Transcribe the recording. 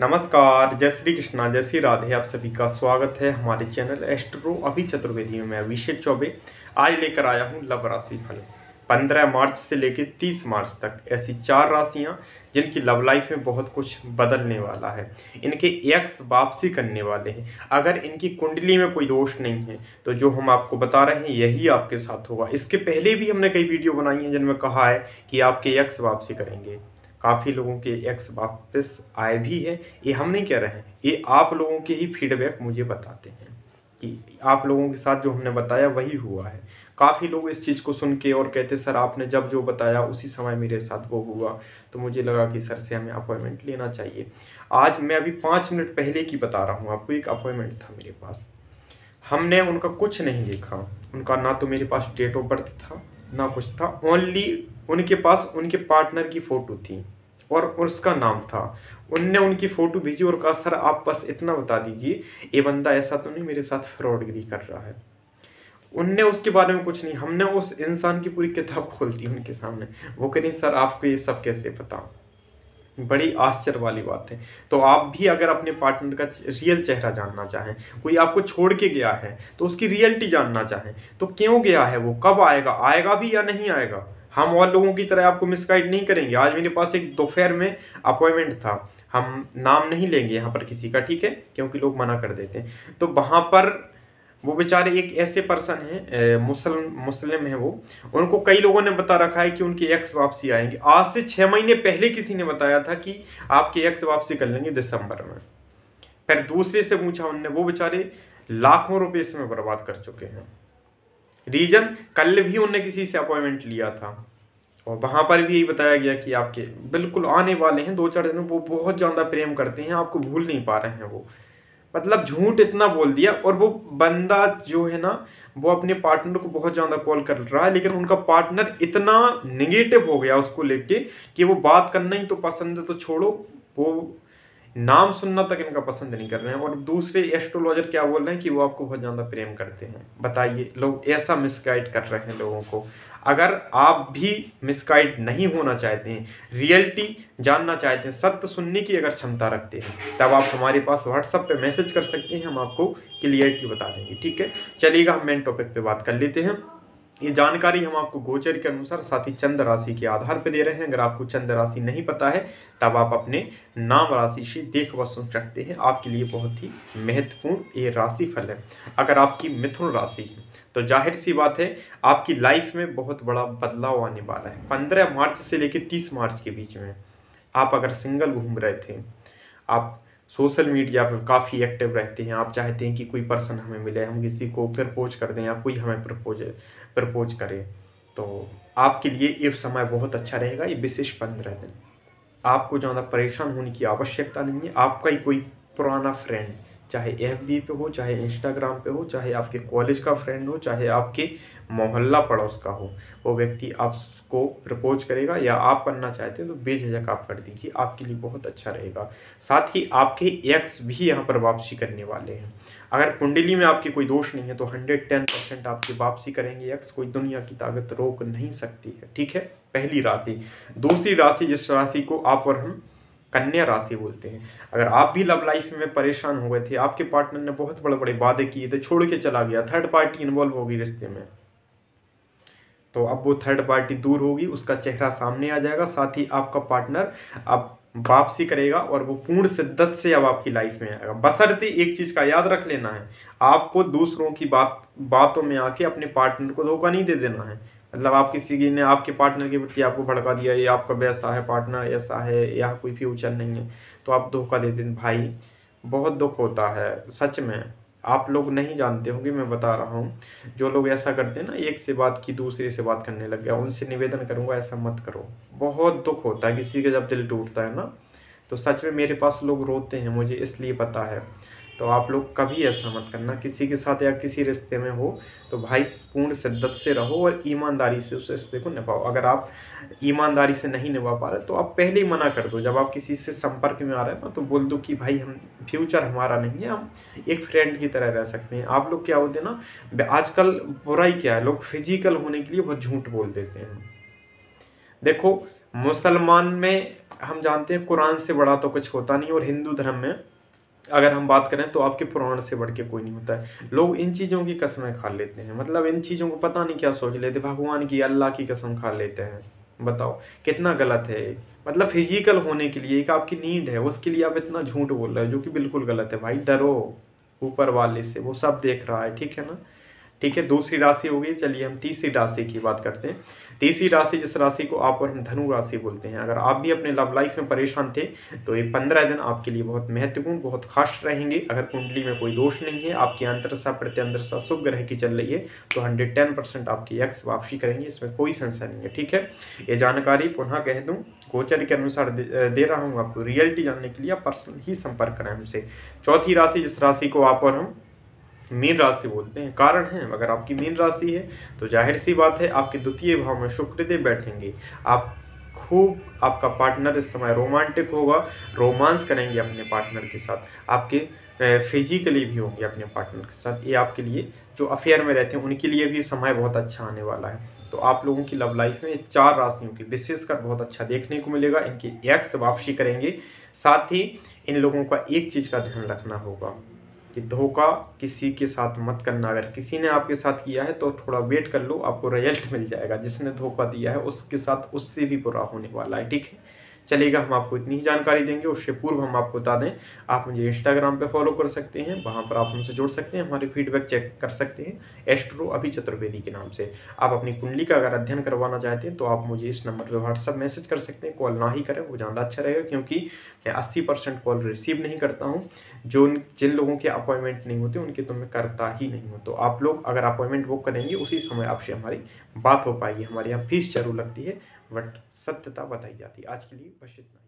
नमस्कार, जय श्री कृष्णा, जय श्री राधे, आप सभी का स्वागत है हमारे चैनल एस्ट्रो अभी चतुर्वेदी में। मैं अभिषेक चौबे, आज लेकर आया हूँ लव राशि फल। 15 मार्च से लेकर 30 मार्च तक ऐसी चार राशियाँ, जिनकी लव लाइफ में बहुत कुछ बदलने वाला है। इनके एक्स वापसी करने वाले हैं। अगर इनकी कुंडली में कोई दोष नहीं है तो जो हम आपको बता रहे हैं, यही आपके साथ होगा। इसके पहले भी हमने कई वीडियो बनाई हैं, जिनमें कहा है कि आपके एक्स वापसी करेंगे। काफ़ी लोगों के एक्स वापस आए भी हैं। ये हम नहीं कह रहे हैं। ये आप लोगों के ही फीडबैक मुझे बताते हैं कि आप लोगों के साथ जो हमने बताया वही हुआ है। काफ़ी लोग इस चीज़ को सुन के और कहते, सर, आपने जब जो बताया उसी समय मेरे साथ वो हुआ। तो मुझे लगा कि, सर, से हमें अपॉइंटमेंट लेना चाहिए। आज मैं अभी पाँच मिनट पहले की बता रहा हूँ। आपको एक अपॉइंटमेंट था मेरे पास। हमने उनका कुछ नहीं देखा। उनका ना तो मेरे पास डेट ऑफ़ बर्थ था, ना कुछ था। ओनली उनके पास उनके पार्टनर की फ़ोटो थी और उसका नाम था। उनने उनकी फ़ोटो भेजी और कहा, सर, आप बस इतना बता दीजिए, ये बंदा ऐसा तो नहीं मेरे साथ फ्रॉडगिरी कर रहा है। उनने उसके बारे में कुछ नहीं, हमने उस इंसान की पूरी किताब खोल दी उनके सामने। वो कह रही, सर, आपको ये सब कैसे पता? बड़ी आश्चर्य वाली बात है। तो आप भी अगर अपने पार्टनर का रियल चेहरा जानना चाहें, कोई आपको छोड़ के गया है तो उसकी रियलिटी जानना चाहें तो क्यों गया है वो? कब आएगा? आएगा भी या नहीं आएगा? हम और लोगों की तरह आपको मिसगाइड नहीं करेंगे। आज मेरे पास एक दोपहर में अपॉइंटमेंट था। हम नाम नहीं लेंगे यहाँ पर किसी का, ठीक है? क्योंकि लोग मना कर देते हैं। तो वहाँ पर वो बेचारे एक ऐसे पर्सन हैं मुस्लिम मुस्लिम है वो। उनको कई लोगों ने बता रखा है कि उनकी एक्स वापसी आएँगे। आज से छः महीने पहले किसी ने बताया था कि आपकी एक्स वापसी कर लेंगे दिसंबर में। फिर दूसरे से पूछा उनने, वो बेचारे लाखों रुपए इसमें बर्बाद कर चुके हैं। रीजन कल भी उनने किसी से अपॉइंटमेंट लिया था। और वहाँ पर भी यही बताया गया कि आपके बिल्कुल आने वाले हैं दो चार दिन वो बहुत ज़्यादा प्रेम करते हैं, आपको भूल नहीं पा रहे हैं वो। मतलब झूठ इतना बोल दिया और वो बंदा जो है ना, वो अपने पार्टनर को बहुत ज़्यादा कॉल कर रहा है, लेकिन उनका पार्टनर इतना निगेटिव हो गया उसको लेके कि वो बात करना ही तो पसंद है तो छोड़ो। वो नाम सुनना तक इनका पसंद नहीं कर रहे हैं। और दूसरे एस्ट्रोलॉजर क्या बोल रहे हैं कि वो आपको बहुत ज़्यादा प्रेम करते हैं। बताइए, लोग ऐसा मिसगाइड कर रहे हैं लोगों को। अगर आप भी मिसगाइड नहीं होना चाहते हैं रियलिटी जानना चाहते हैं, सत्य सुनने की अगर क्षमता रखते हैं, तब आप हमारे पास व्हाट्सअप पे मैसेज कर सकते हैं, हम आपको क्लियरिटी बता देंगे, ठीक है? चलिएगा, हम मेन टॉपिक पे बात कर लेते हैं। ये जानकारी हम आपको गोचर के अनुसार साथ ही चंद्र राशि के आधार पर दे रहे हैं। अगर आपको चंद्र राशि नहीं पता है, तब आप अपने नाम राशि से देख व सुन सकते हैं। आपके लिए बहुत ही महत्वपूर्ण ये राशि फल है। अगर आपकी मिथुन राशि है तो ज़ाहिर सी बात है, आपकी लाइफ में बहुत बड़ा बदलाव आने वाला है। पंद्रह मार्च से लेकर तीस मार्च के बीच में आप अगर सिंगल घूम रहे थे, आप सोशल मीडिया पर काफ़ी एक्टिव रहते हैं। आप चाहते हैं कि कोई पर्सन हमें मिले, हम किसी को प्रपोज कर दें या कोई हमें प्रपोज प्रपोज करे तो आपके लिए ये समय बहुत अच्छा रहेगा, ये विशेष पंद्रह दिन। आपको ज़्यादा परेशान होने की आवश्यकता नहीं है। आपका ही कोई पुराना फ्रेंड चाहे एफ़ पे हो, चाहे इंस्टाग्राम पे हो, चाहे आपके कॉलेज का फ्रेंड हो, चाहे आपके मोहल्ला पड़ोस का हो, वो व्यक्ति आपको प्रपोज करेगा या आप करना चाहते हैं तो बेझिझक आप कर दीजिए। आपके लिए बहुत अच्छा रहेगा। साथ ही आपके एक्स भी यहाँ पर वापसी करने वाले हैं। अगर कुंडली में आपकी कोई दोष नहीं है तो हंड्रेड टेन परसेंट आपकी वापसी करेंगे एक्स कोई दुनिया की ताकत रोक नहीं सकती है। ठीक है? पहली राशि। दूसरी राशि, जिस राशि को आप और हम कन्या राशि बोलते हैं। अगर आप भी लव लाइफ में परेशान हो गए थे, आपके पार्टनर ने बहुत बड़े बड़े वादे किए थे, छोड़ के चला गया थर्ड पार्टी इन्वॉल्व होगी रिश्ते में। तो अब वो थर्ड पार्टी दूर होगी, उसका चेहरा सामने आ जाएगा, साथ ही आपका पार्टनर अब वापसी करेगा और वो पूर्ण शिद्दत से अब आपकी लाइफ में आएगा। बसरते एक चीज़ का याद रख लेना है, आपको दूसरों की बात, बातों में आके अपने पार्टनर को धोखा नहीं दे देना है। मतलब आप किसी ने, आपके पार्टनर के प्रति आपको भड़का दिया, ये आपका वैसा है पार्टनर ऐसा है, या कोई फ्यूचर नहीं है तो आप धोखा दे दें। भाई, बहुत दुख होता है, सच में। आप लोग नहीं जानते होंगे, मैं बता रहा हूँ। जो लोग ऐसा करते हैं ना, एक से बात की, दूसरे से बात करने लग गया, उनसे निवेदन करूँगा, ऐसा मत करो। बहुत दुख होता है, किसी का जब दिल टूटता है ना तो सच में मेरे पास लोग रोते हैं, मुझे इसलिए पता है। तो आप लोग कभी ऐसा मत करना, किसी के साथ या किसी रिश्ते में हो तो भाई पूर्ण शिद्दत से रहो और ईमानदारी से उस रिश्ते को निभाओ। अगर आप ईमानदारी से नहीं निभा पा रहे तो आप पहले ही मना कर दो। जब आप किसी से संपर्क में आ रहे हैं ना तो बोल दो कि भाई हम, फ्यूचर हमारा नहीं है, हम एक फ्रेंड की तरह रह सकते हैं। आप लोग क्या होते हैं ना आजकल बुराई क्या है, लोग फ़िज़िकल होने के लिए बहुत झूठ बोल देते हैं। देखो, मुसलमान में हम जानते हैं, कुरान से बड़ा तो कुछ होता नहीं और हिंदू धर्म में अगर हम बात करें तो आपके पुराण से बढ़ के कोई नहीं होता है। लोग इन चीज़ों की कसमें खा लेते हैं। मतलब इन चीज़ों को पता नहीं क्या सोच लेते। भगवान की, अल्लाह की कसम खा लेते हैं। बताओ, कितना गलत है मतलब फ़िज़िकल होने के लिए एक आपकी नीड है, उसके लिए आप इतना झूठ बोल रहे हो जो कि बिल्कुल गलत है। भाई डरो, ऊपर वाले से, वो सब देख रहा है, ठीक है ना? ठीक है, दूसरी राशि होगी चलिए हम तीसरी राशि की बात करते हैं। तीसरी राशि जिस राशि को आप और हम धनु राशि बोलते हैं, अगर आप भी अपने लव लाइफ में परेशान थे तो ये पंद्रह दिन आपके लिए बहुत महत्वपूर्ण, बहुत खास रहेंगे। अगर कुंडली में कोई दोष नहीं है, आपकी अंतरसा प्रत्यंतरसा शुभ ग्रह की चल रही है तो हंड्रेड टेन परसेंट आपकी एक्स वापसी करेंगे, इसमें कोई संशय नहीं है, ठीक है? ये जानकारी पुनः कह दूँ, गोचर के अनुसार दे रहा हूँ आपको। रियलिटी जानने के लिए पर्सनल ही संपर्क करें हमसे। चौथी राशि जिस राशि को आप और हम मीन राशि बोलते हैं। कारण है, अगर आपकी मीन राशि है तो ज़ाहिर सी बात है, आपके द्वितीय भाव में शुक्रदेव बैठेंगे। आप खूब, आपका पार्टनर इस समय रोमांटिक होगा, रोमांस करेंगे अपने पार्टनर के साथ। आपके फिजिकली भी होंगे अपने पार्टनर के साथ। ये आपके लिए, जो अफेयर में रहते हैं, उनके लिए भी समय बहुत अच्छा आने वाला है। तो आप लोगों की लव लाइफ में चार राशियों की विशेषकर बहुत अच्छा देखने को मिलेगा। इनकी एक्स वापसी करेंगे। साथ ही इन लोगों का एक चीज़ का ध्यान रखना होगा। कि धोखा किसी के साथ मत करना। अगर किसी ने आपके साथ किया है तो थोड़ा वेट कर लो, आपको रिज़ल्ट मिल जाएगा। जिसने धोखा दिया है, उसके साथ उससे भी बुरा होने वाला है, ठीक है? चलेगा, हम आपको इतनी ही जानकारी देंगे, उससे पूर्व हम आपको बता दें, आप मुझे इंस्टाग्राम पे फॉलो कर सकते हैं, वहाँ पर आप हमसे जुड़ सकते हैं, हमारे फीडबैक चेक कर सकते हैं एस्ट्रो अभी चतुर्वेदी के नाम से। आप अपनी कुंडली का अगर अध्ययन करवाना चाहते हैं तो आप मुझे इस नंबर पर व्हाट्सअप मैसेज कर सकते हैं कॉल ना ही करें, वो ज़्यादा अच्छा रहेगा, क्योंकि मैं अस्सी परसेंट कॉल रिसीव नहीं करता हूँ। जो जिन लोगों के अपॉइंटमेंट नहीं होते, उनके तो मैं करता ही नहीं हूँ। तो आप लोग अगर अपॉइंटमेंट बुक करेंगे, उसी समय आपसे हमारी बात हो पाएगी, हमारे यहाँ फ़ीस ज़रूर लगती है। बट सत्यता बताई जाती है। आज के लिए बस इतना